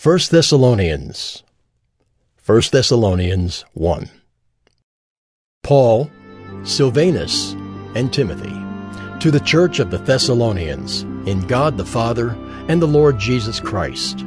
1 Thessalonians. 1 Thessalonians 1 Paul, Silvanus, and Timothy, to the church of the Thessalonians, in God the Father and the Lord Jesus Christ,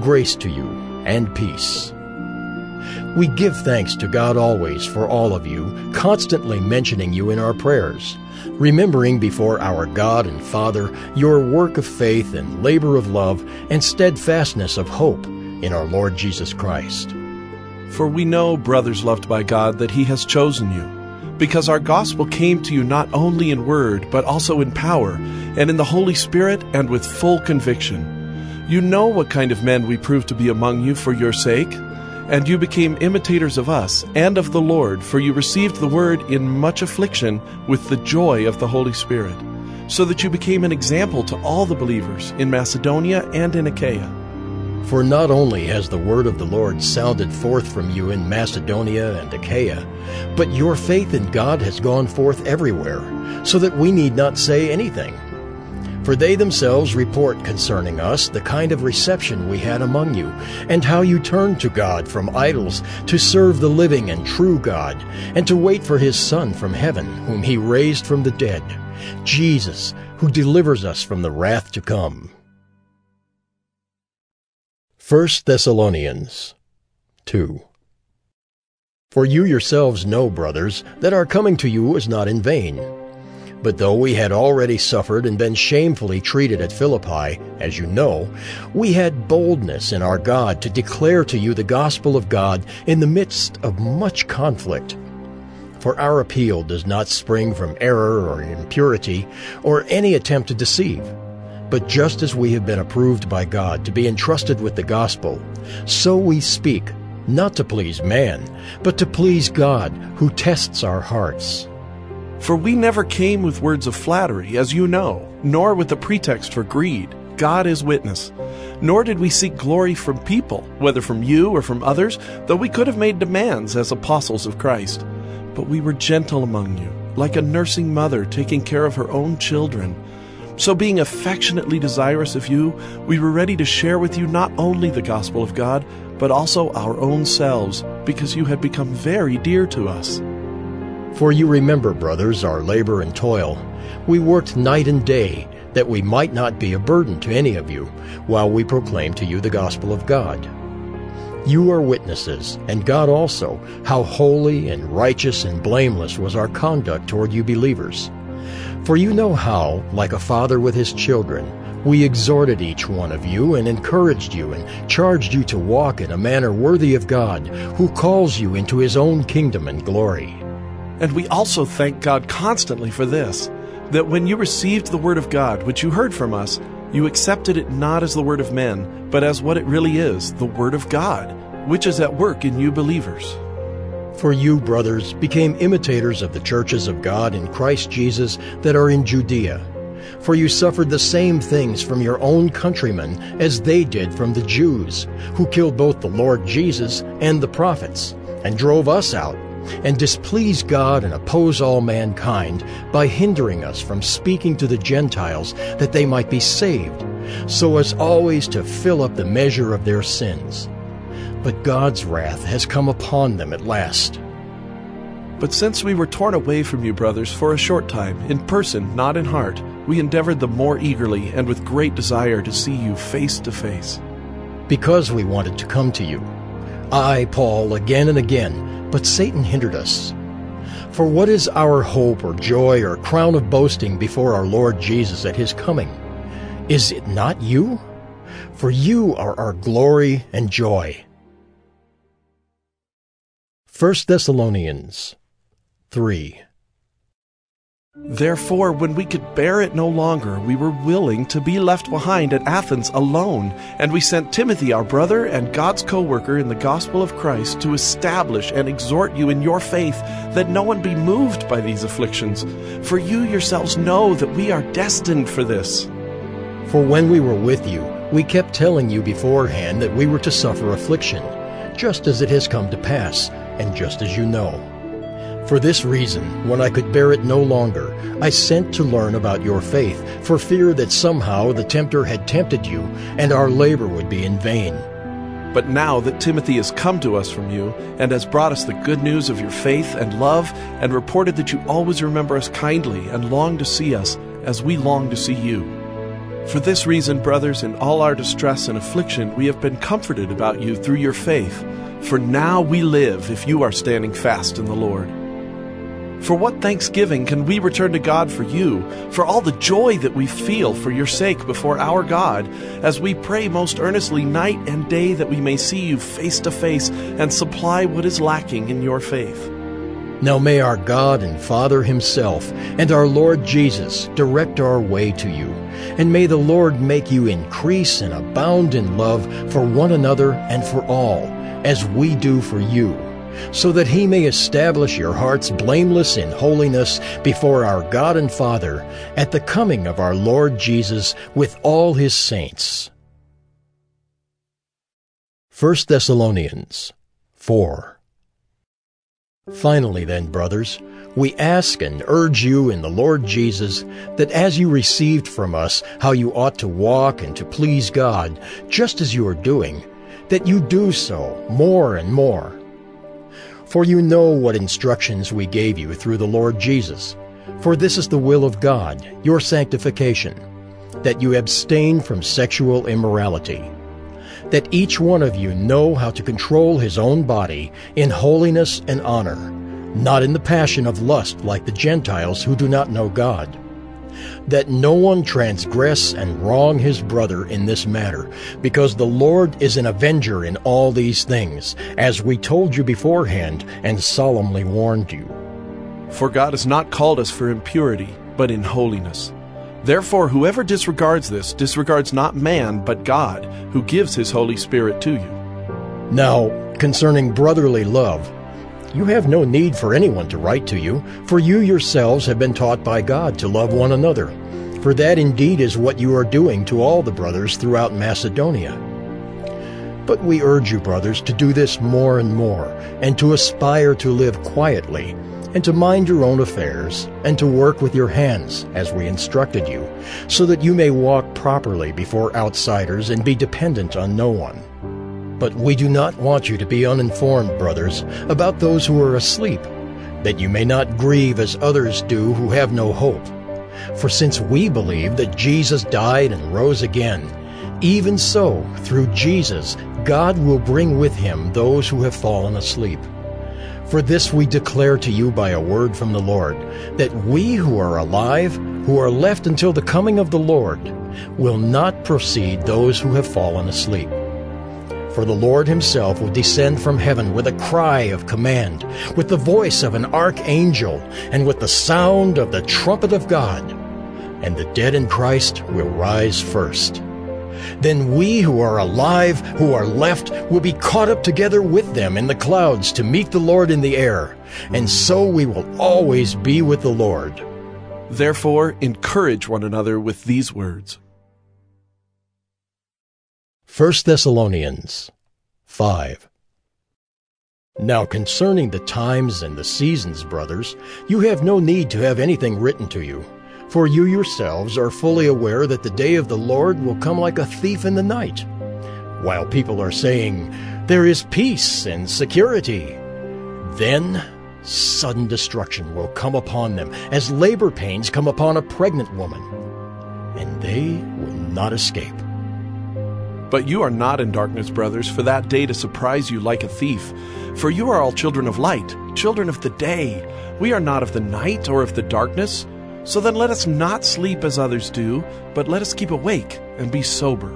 grace to you and peace. We give thanks to God always for all of you, constantly mentioning you in our prayers, remembering before our God and Father your work of faith and labor of love and steadfastness of hope in our Lord Jesus Christ. For we know, brothers loved by God, that He has chosen you, because our gospel came to you not only in word, but also in power, and in the Holy Spirit, and with full conviction. You know what kind of men we proved to be among you for your sake. And you became imitators of us and of the Lord, for you received the word in much affliction with the joy of the Holy Spirit, so that you became an example to all the believers in Macedonia and in Achaia. For not only has the word of the Lord sounded forth from you in Macedonia and Achaia, but your faith in God has gone forth everywhere, so that we need not say anything. For they themselves report concerning us the kind of reception we had among you, and how you turned to God from idols to serve the living and true God, and to wait for his Son from heaven, whom he raised from the dead, Jesus, who delivers us from the wrath to come. 1 Thessalonians 2 For you yourselves know, brothers, that our coming to you was not in vain. But though we had already suffered and been shamefully treated at Philippi, as you know, we had boldness in our God to declare to you the gospel of God in the midst of much conflict. For our appeal does not spring from error or impurity or any attempt to deceive. But just as we have been approved by God to be entrusted with the gospel, so we speak, not to please man, but to please God, who tests our hearts. For we never came with words of flattery, as you know, nor with a pretext for greed. God is witness. Nor did we seek glory from people, whether from you or from others, though we could have made demands as apostles of Christ. But we were gentle among you, like a nursing mother taking care of her own children. So, being affectionately desirous of you, we were ready to share with you not only the gospel of God, but also our own selves, because you had become very dear to us. For you remember, brothers, our labor and toil. We worked night and day, that we might not be a burden to any of you, while we proclaim to you the gospel of God. You are witnesses, and God also, how holy and righteous and blameless was our conduct toward you believers. For you know how, like a father with his children, we exhorted each one of you and encouraged you and charged you to walk in a manner worthy of God, who calls you into his own kingdom and glory. And we also thank God constantly for this that when you received the Word of God, which you heard from us, you accepted it not as the Word of men, but as what it really is the Word of God, which is at work in you believers. For you, brothers, became imitators of the churches of God in Christ Jesus that are in Judea. For you suffered the same things from your own countrymen as they did from the Jews, who killed both the Lord Jesus and the prophets, and drove us out, and displease God and oppose all mankind by hindering us from speaking to the Gentiles that they might be saved, so as always to fill up the measure of their sins. But God's wrath has come upon them at last. But since we were torn away from you, brothers, for a short time, in person, not in heart, we endeavored the more eagerly and with great desire to see you face to face. Because we wanted to come to you. I, Paul, again and again, but Satan hindered us. For what is our hope or joy or crown of boasting before our Lord Jesus at his coming? Is it not you? For you are our glory and joy. 1 Thessalonians 3 Therefore, when we could bear it no longer, we were willing to be left behind at Athens alone, and we sent Timothy, our brother and God's co worker in the gospel of Christ, to establish and exhort you in your faith, that no one be moved by these afflictions. For you yourselves know that we are destined for this. For when we were with you, we kept telling you beforehand that we were to suffer affliction, just as it has come to pass, and just as you know. For this reason, when I could bear it no longer, I sent to learn about your faith, for fear that somehow the tempter had tempted you, and our labor would be in vain. But now that Timothy has come to us from you, and has brought us the good news of your faith and love, and reported that you always remember us kindly and long to see us, as we long to see you. For this reason, brothers, in all our distress and affliction, we have been comforted about you through your faith. For now we live if you are standing fast in the Lord. For what thanksgiving can we return to God for you, for all the joy that we feel for your sake before our God, as we pray most earnestly night and day that we may see you face to face and supply what is lacking in your faith? Now may our God and Father Himself and our Lord Jesus direct our way to you, and may the Lord make you increase and abound in love for one another and for all, as we do for you so that he may establish your hearts blameless in holiness before our God and Father at the coming of our Lord Jesus with all his saints. 1 Thessalonians 4 Finally then, brothers, we ask and urge you in the Lord Jesus that as you received from us how you ought to walk and to please God, just as you are doing, that you do so more and more for you know what instructions we gave you through the Lord Jesus. For this is the will of God, your sanctification, that you abstain from sexual immorality, that each one of you know how to control his own body in holiness and honor, not in the passion of lust like the Gentiles who do not know God that no one transgress and wrong his brother in this matter, because the Lord is an avenger in all these things, as we told you beforehand and solemnly warned you. For God has not called us for impurity, but in holiness. Therefore, whoever disregards this disregards not man, but God, who gives his Holy Spirit to you. Now, concerning brotherly love, you have no need for anyone to write to you, for you yourselves have been taught by God to love one another. For that indeed is what you are doing to all the brothers throughout Macedonia. But we urge you, brothers, to do this more and more, and to aspire to live quietly, and to mind your own affairs, and to work with your hands, as we instructed you, so that you may walk properly before outsiders and be dependent on no one. But we do not want you to be uninformed, brothers, about those who are asleep, that you may not grieve as others do who have no hope. For since we believe that Jesus died and rose again, even so, through Jesus, God will bring with him those who have fallen asleep. For this we declare to you by a word from the Lord, that we who are alive, who are left until the coming of the Lord, will not precede those who have fallen asleep. For the Lord himself will descend from heaven with a cry of command, with the voice of an archangel, and with the sound of the trumpet of God. And the dead in Christ will rise first. Then we who are alive, who are left, will be caught up together with them in the clouds to meet the Lord in the air, and so we will always be with the Lord. Therefore, encourage one another with these words. 1 Thessalonians 5 Now concerning the times and the seasons, brothers, you have no need to have anything written to you, for you yourselves are fully aware that the day of the Lord will come like a thief in the night. While people are saying, There is peace and security, then sudden destruction will come upon them, as labor pains come upon a pregnant woman, and they will not escape. But you are not in darkness, brothers, for that day to surprise you like a thief. For you are all children of light, children of the day. We are not of the night or of the darkness. So then let us not sleep as others do, but let us keep awake and be sober.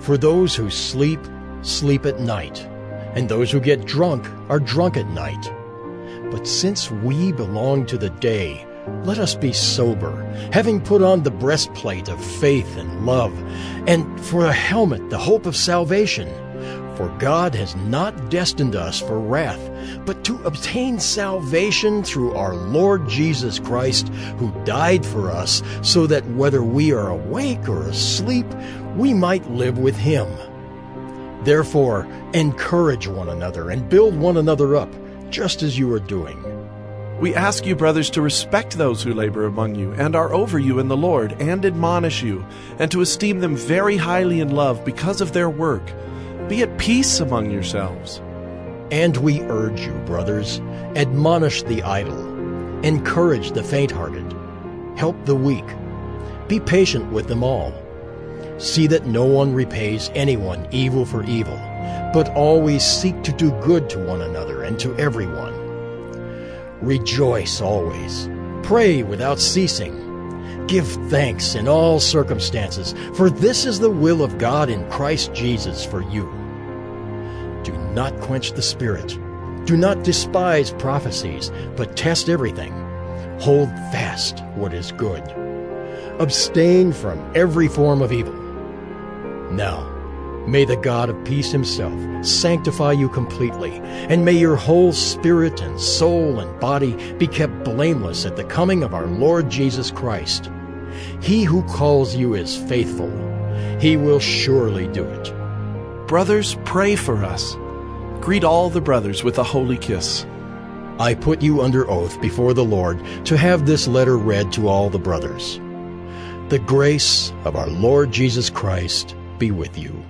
For those who sleep, sleep at night, and those who get drunk are drunk at night. But since we belong to the day, let us be sober, having put on the breastplate of faith and love, and for a helmet the hope of salvation. For God has not destined us for wrath, but to obtain salvation through our Lord Jesus Christ, who died for us, so that whether we are awake or asleep, we might live with him. Therefore, encourage one another and build one another up, just as you are doing. We ask you, brothers, to respect those who labor among you and are over you in the Lord, and admonish you, and to esteem them very highly in love because of their work. Be at peace among yourselves. And we urge you, brothers, admonish the idle, encourage the faint hearted, help the weak, be patient with them all. See that no one repays anyone evil for evil, but always seek to do good to one another and to everyone. Rejoice always, pray without ceasing. Give thanks in all circumstances, for this is the will of God in Christ Jesus for you. Do not quench the Spirit. Do not despise prophecies, but test everything. Hold fast what is good. Abstain from every form of evil. Now, may the God of peace himself sanctify you completely, and may your whole spirit and soul and body be kept blameless at the coming of our Lord Jesus Christ. He who calls you is faithful. He will surely do it. Brothers, pray for us. Greet all the brothers with a holy kiss. I put you under oath before the Lord to have this letter read to all the brothers. The grace of our Lord Jesus Christ be with you.